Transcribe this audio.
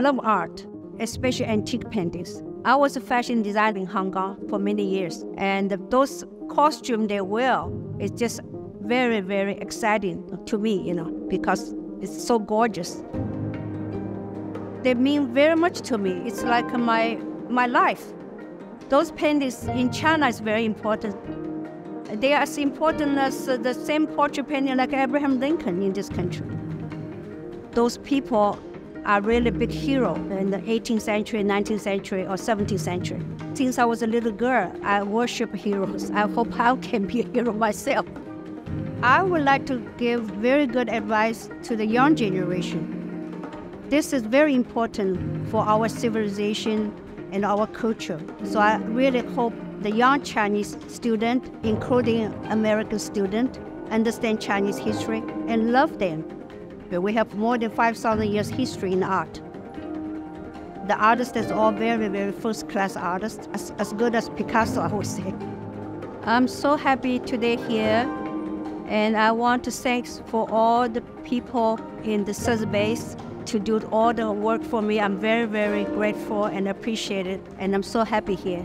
love art, especially antique paintings. I was a fashion designer in Hong Kong for many years, and those costumes they wear is just very, very exciting to me, you know, because it's so gorgeous. They mean very much to me. It's like my my life. Those paintings in China is very important. They are as important as the same portrait painting like Abraham Lincoln in this country. Those people are really big hero in the 18th century, 19th century, or 17th century. Since I was a little girl, I worship heroes. I hope I can be a hero myself. I would like to give very good advice to the young generation. This is very important for our civilization and our culture. So I really hope the young Chinese student, including American student, understand Chinese history and love them. We have more than 5,000 years history in art. The artists are all very, very first-class artists, as, as good as Picasso, I would say. I'm so happy today here, and I want to thank for all the people in the Sotheby's to do all the work for me. I'm very, very grateful and appreciate it, and I'm so happy here.